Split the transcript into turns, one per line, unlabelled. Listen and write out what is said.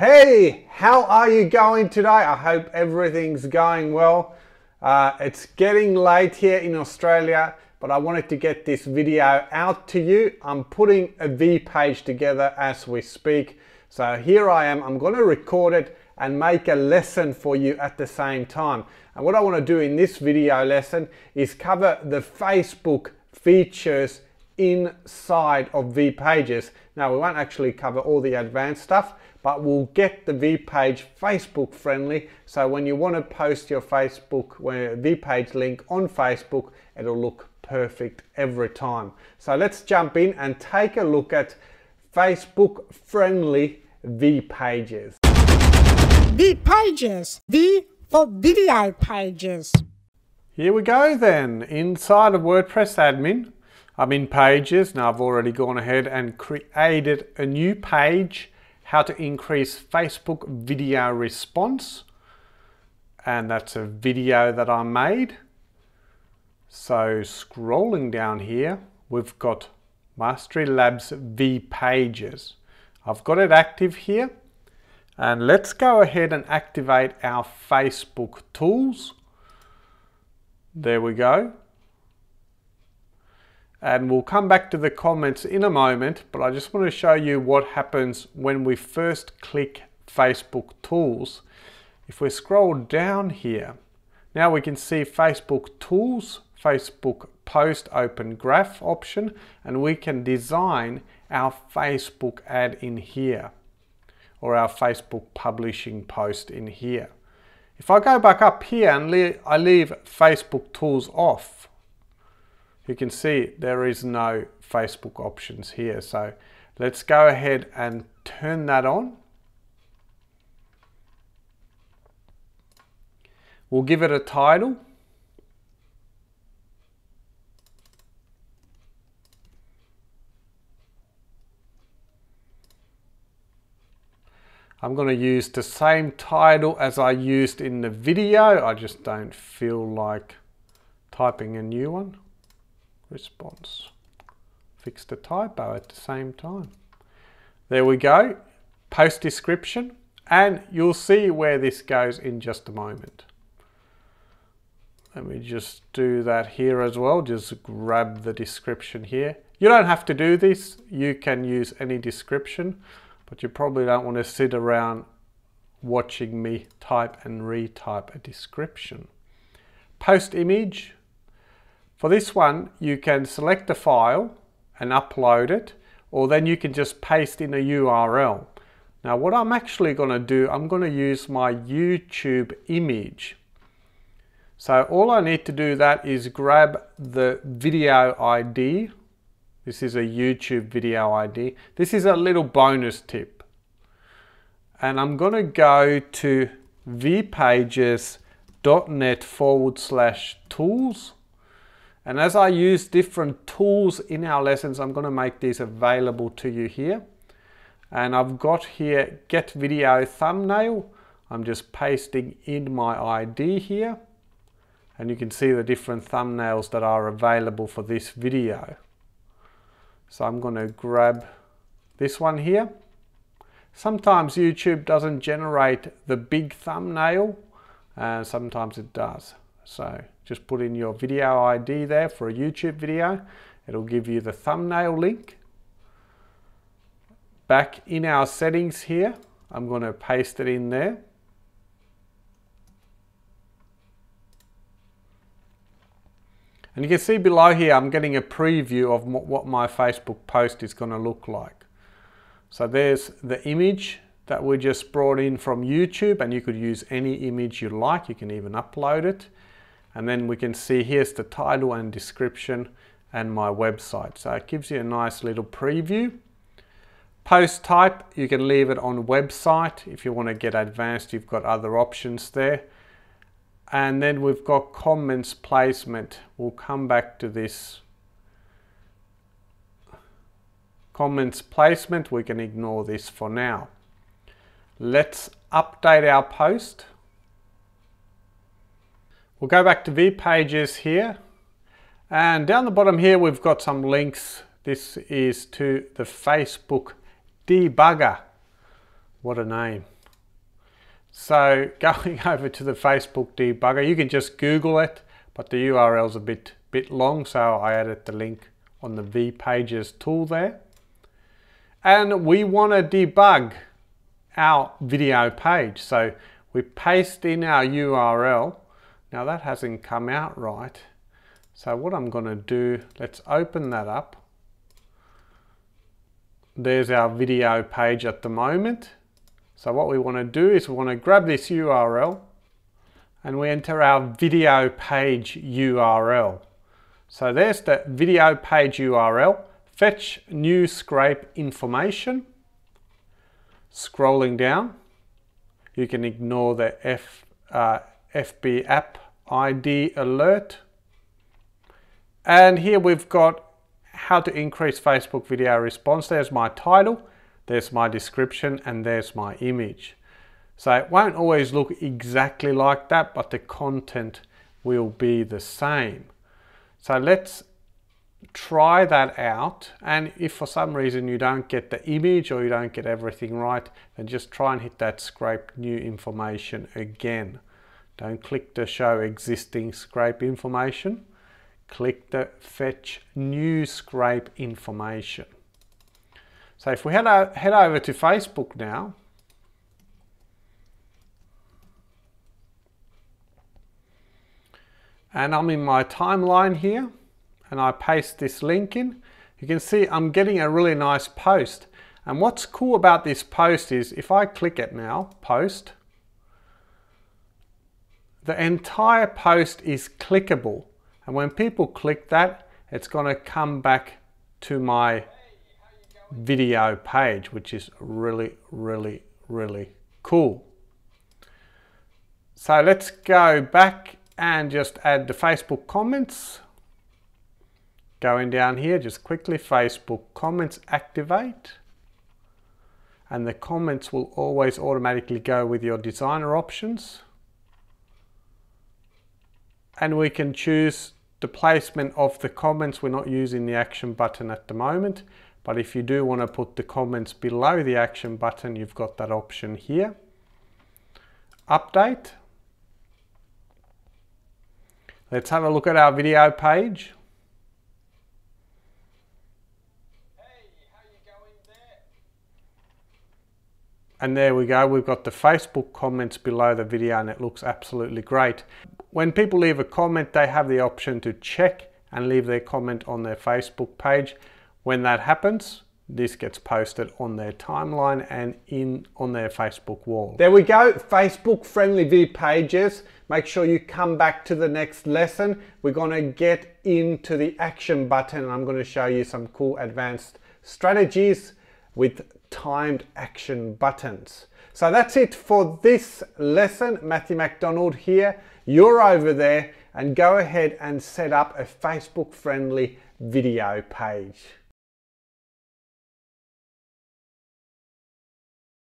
Hey, how are you going today? I hope everything's going well. Uh, it's getting late here in Australia, but I wanted to get this video out to you. I'm putting a vPage together as we speak. So here I am, I'm going to record it and make a lesson for you at the same time. And what I want to do in this video lesson is cover the Facebook features inside of vPages. Now we won't actually cover all the advanced stuff, but we'll get the vPage Facebook friendly. So when you want to post your Facebook uh, vPage link on Facebook, it'll look perfect every time. So let's jump in and take a look at Facebook friendly vPages.
V pages. V for video pages.
Here we go then. Inside of WordPress admin, I'm in pages. Now I've already gone ahead and created a new page, how to increase Facebook video response. And that's a video that I made. So scrolling down here, we've got Mastery Labs vPages. I've got it active here. And let's go ahead and activate our Facebook tools. There we go. And we'll come back to the comments in a moment, but I just want to show you what happens when we first click Facebook tools. If we scroll down here, now we can see Facebook tools, Facebook post open graph option, and we can design our Facebook ad in here or our Facebook publishing post in here. If I go back up here and I leave Facebook tools off, you can see there is no Facebook options here. So let's go ahead and turn that on. We'll give it a title. I'm going to use the same title as I used in the video. I just don't feel like typing a new one. Response. Fix the typo at the same time. There we go. Post description. And you'll see where this goes in just a moment. Let me just do that here as well. Just grab the description here. You don't have to do this. You can use any description but you probably don't want to sit around watching me type and retype a description. Post image. For this one, you can select a file and upload it, or then you can just paste in a URL. Now what I'm actually going to do, I'm going to use my YouTube image. So all I need to do that is grab the video ID this is a YouTube video ID. This is a little bonus tip. And I'm going to go to vpages.net forward slash tools. And as I use different tools in our lessons, I'm going to make these available to you here. And I've got here get video thumbnail. I'm just pasting in my ID here. And you can see the different thumbnails that are available for this video. So I'm going to grab this one here. Sometimes YouTube doesn't generate the big thumbnail, and sometimes it does. So just put in your video ID there for a YouTube video. It'll give you the thumbnail link. Back in our settings here, I'm going to paste it in there. And you can see below here, I'm getting a preview of what my Facebook post is going to look like. So there's the image that we just brought in from YouTube and you could use any image you like. You can even upload it. And then we can see here's the title and description and my website. So it gives you a nice little preview. Post type, you can leave it on website. If you want to get advanced, you've got other options there and then we've got comments placement. We'll come back to this. Comments placement, we can ignore this for now. Let's update our post. We'll go back to vPages here. And down the bottom here, we've got some links. This is to the Facebook debugger. What a name. So going over to the Facebook debugger, you can just Google it, but the URL is a bit, bit long, so I added the link on the vPages tool there. And we want to debug our video page. So we paste in our URL. Now that hasn't come out right. So what I'm going to do, let's open that up. There's our video page at the moment. So what we want to do is we want to grab this URL and we enter our video page URL. So there's the video page URL. Fetch new scrape information. Scrolling down, you can ignore the F, uh, FB app ID alert. And here we've got how to increase Facebook video response. There's my title, there's my description, and there's my image. So it won't always look exactly like that, but the content will be the same. So let's try that out. And if for some reason you don't get the image or you don't get everything right, then just try and hit that scrape new information again. Don't click the show existing scrape information. Click the fetch new scrape information. So if we head, head over to Facebook now, and I'm in my timeline here and I paste this link in, you can see I'm getting a really nice post. And what's cool about this post is if I click it now, post, the entire post is clickable. And when people click that, it's going to come back to my video page, which is really, really, really cool. So let's go back and just add the Facebook comments. Going down here, just quickly Facebook comments activate. And the comments will always automatically go with your designer options. And we can choose the placement of the comments. We're not using the action button at the moment, but if you do want to put the comments below the action button, you've got that option here. Update. Let's have a look at our video page. And there we go, we've got the Facebook comments below the video and it looks absolutely great. When people leave a comment, they have the option to check and leave their comment on their Facebook page. When that happens, this gets posted on their timeline and in on their Facebook wall. There we go, Facebook friendly vPages. Make sure you come back to the next lesson. We're gonna get into the action button and I'm gonna show you some cool advanced strategies with timed action buttons. So that's it for this lesson. Matthew McDonald here. You're over there and go ahead and set up a Facebook friendly video page.